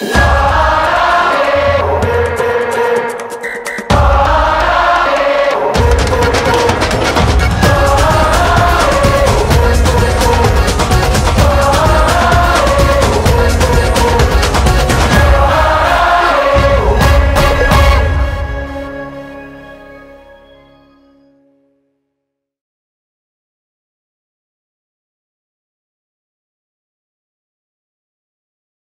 Whoa!